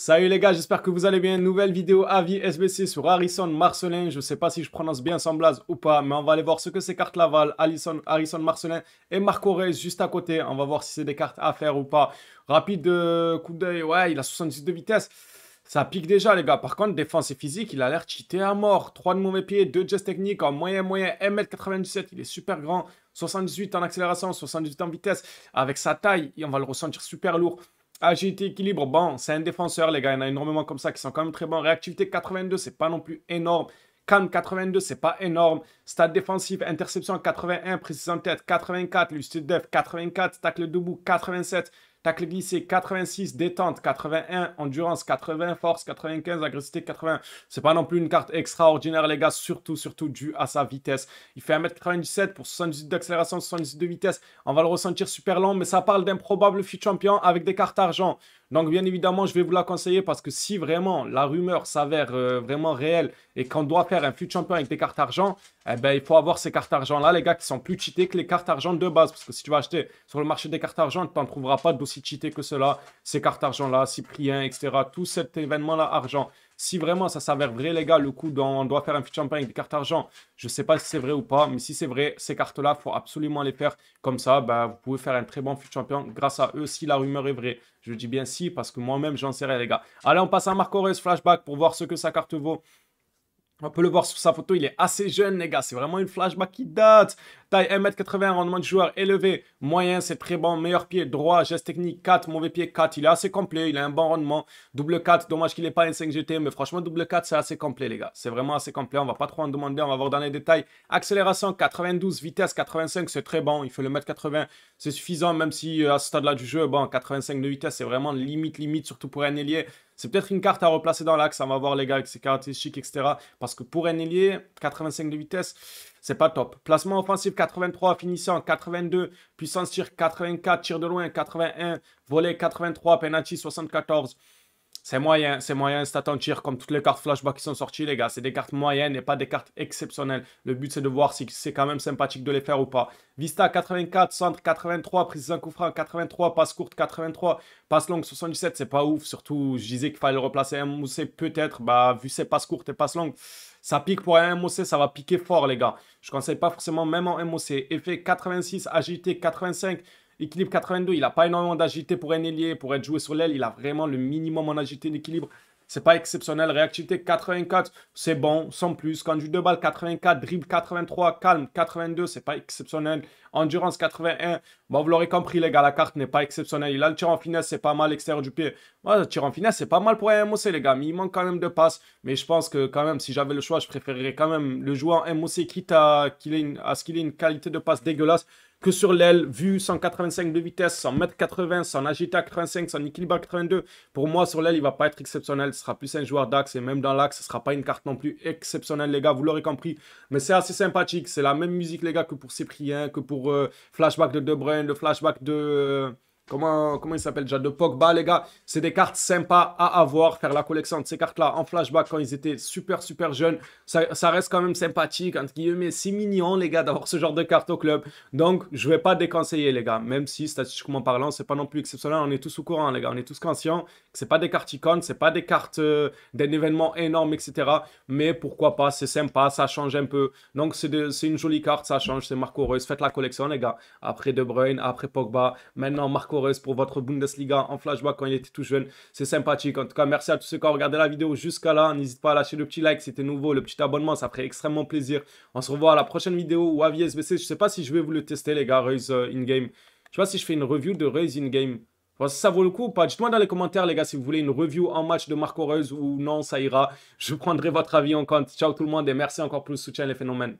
Salut les gars, j'espère que vous allez bien. Nouvelle vidéo avis SBC sur Harrison Marcelin. Je ne sais pas si je prononce bien son blaze ou pas, mais on va aller voir ce que ces cartes Laval, Harrison, Harrison Marcelin et Marco Reyes juste à côté. On va voir si c'est des cartes à faire ou pas. Rapide euh, coup d'œil, ouais, il a 70 de vitesse. Ça pique déjà, les gars. Par contre, défense et physique, il a l'air cheaté à mort. 3 de mauvais pieds, 2 de technique en moyen, moyen, 1m97. Il est super grand. 78 en accélération, 78 en vitesse. Avec sa taille, on va le ressentir super lourd. Agilité, équilibre, bon, c'est un défenseur, les gars. Il y en a énormément comme ça qui sont quand même très bons. Réactivité 82, c'est pas non plus énorme. Calme 82, c'est pas énorme. Stade défensif, interception 81, précision tête 84, lucide def 84, tacle debout 87, Tacle glissé 86, détente 81, endurance 80, force 95, agressivité 80. C'est pas non plus une carte extraordinaire, les gars, surtout, surtout dû à sa vitesse. Il fait 1m97 pour 78 d'accélération, 78 de vitesse. On va le ressentir super long, mais ça parle d'un probable fut champion avec des cartes argent. Donc, bien évidemment, je vais vous la conseiller parce que si vraiment la rumeur s'avère euh, vraiment réelle et qu'on doit faire un fut champion avec des cartes argent, eh ben, il faut avoir ces cartes argent-là, les gars, qui sont plus cheatés que les cartes argent de base. Parce que si tu vas acheter sur le marché des cartes argent, tu n'en trouveras pas d'aussi cheatés que cela. Ces cartes argent-là, Cyprien, etc. Tout cet événement-là argent. Si vraiment ça s'avère vrai, les gars, le coup dont on doit faire un fut champion avec des cartes argent, je sais pas si c'est vrai ou pas, mais si c'est vrai, ces cartes-là, faut absolument les faire. Comme ça, bah, vous pouvez faire un très bon fut champion grâce à eux si la rumeur est vraie. Je dis bien si, parce que moi-même, j'en sais les gars. Allez, on passe à Marco Reus Flashback pour voir ce que sa carte vaut. On peut le voir sur sa photo, il est assez jeune, les gars. C'est vraiment une flashback qui date. Taille 1m80, rendement de joueur élevé. Moyen, c'est très bon. Meilleur pied, droit, geste technique 4, mauvais pied 4. Il est assez complet, il a un bon rendement. Double 4, dommage qu'il n'ait pas un 5GT, mais franchement, double 4, c'est assez complet, les gars. C'est vraiment assez complet. On va pas trop en demander, on va voir dans les détails. Accélération 92, vitesse 85, c'est très bon. Il fait le mètre 80, c'est suffisant, même si euh, à ce stade-là du jeu, bon, 85 de vitesse, c'est vraiment limite, limite, surtout pour un ailier. C'est peut-être une carte à replacer dans l'axe. On va voir les gars avec ses caractéristiques, etc. Parce que pour un ailier, 85 de vitesse, c'est pas top. Placement offensif 83, finissant 82, puissance tir 84, tir de loin 81, volet 83, penalty 74. C'est moyen, c'est moyen, stat en tir comme toutes les cartes flashback qui sont sorties, les gars. C'est des cartes moyennes et pas des cartes exceptionnelles. Le but, c'est de voir si c'est quand même sympathique de les faire ou pas. Vista 84, centre 83, précision coup franc 83, passe courte 83, passe longue 77, c'est pas ouf. Surtout, je disais qu'il fallait le replacer moussé peut-être. Bah, vu ses passes courtes et passes longues, ça pique pour un MOC, ça va piquer fort, les gars. Je conseille pas forcément même en MOC. Effet 86, agilité 85, Équilibre 82, il n'a pas énormément d'agilité pour un ailier. Pour être joué sur l'aile, il a vraiment le minimum en agilité d'équilibre. C'est pas exceptionnel. Réactivité 84, c'est bon, sans plus. Conduite de balle 84, dribble 83, calme 82, c'est pas exceptionnel. Endurance 81. Bon, vous l'aurez compris, les gars, la carte n'est pas exceptionnelle. Il a le tir en finesse, c'est pas mal. Extérieur du pied. le tir en finesse, c'est pas mal pour un MOC, les gars. Mais il manque quand même de passes. Mais je pense que, quand même, si j'avais le choix, je préférerais quand même le jouer en MOC, quitte à, à ce qu'il ait une qualité de passe dégueulasse que sur l'aile, vu 185 de vitesse, 100 m 80, son agilité à 85, son équilibre à 82. Pour moi, sur l'aile, il va pas être exceptionnel. Ce sera plus un joueur d'axe et même dans l'axe, ce sera pas une carte non plus exceptionnelle, les gars. Vous l'aurez compris. Mais c'est assez sympathique. C'est la même musique, les gars, que pour Cyprien, que pour euh, Flashback de De Bruyne, Flashback de... Comment, comment il s'appelle déjà? De Pogba, les gars. C'est des cartes sympas à avoir. Faire la collection de ces cartes-là en flashback quand ils étaient super, super jeunes. Ça, reste quand même sympathique, entre guillemets. C'est mignon, les gars, d'avoir ce genre de cartes au club. Donc, je vais pas déconseiller, les gars. Même si, statistiquement parlant, c'est pas non plus exceptionnel. On est tous au courant, les gars. On est tous conscients que c'est pas des cartes icônes, c'est pas des cartes euh, d'un événement énorme, etc. Mais pourquoi pas, c'est sympa, ça change un peu. Donc, c'est une jolie carte, ça change. C'est Marco Reus. Faites la collection, les gars. Après De Bruyne, après Pogba. Maintenant, Marco pour votre Bundesliga en flashback quand il était tout jeune. C'est sympathique. En tout cas, merci à tous ceux qui ont regardé la vidéo jusqu'à là. N'hésite pas à lâcher le petit like si c'était nouveau, le petit abonnement, ça ferait extrêmement plaisir. On se revoit à la prochaine vidéo ou à VSBC. Je sais pas si je vais vous le tester, les gars, euh, in-game. Je sais pas si je fais une review de Raise in-game. si ça vaut le coup ou pas. Dites-moi dans les commentaires, les gars, si vous voulez une review en match de Marco Reus ou non, ça ira. Je prendrai votre avis en compte. Ciao tout le monde et merci encore pour le soutien, les phénomènes.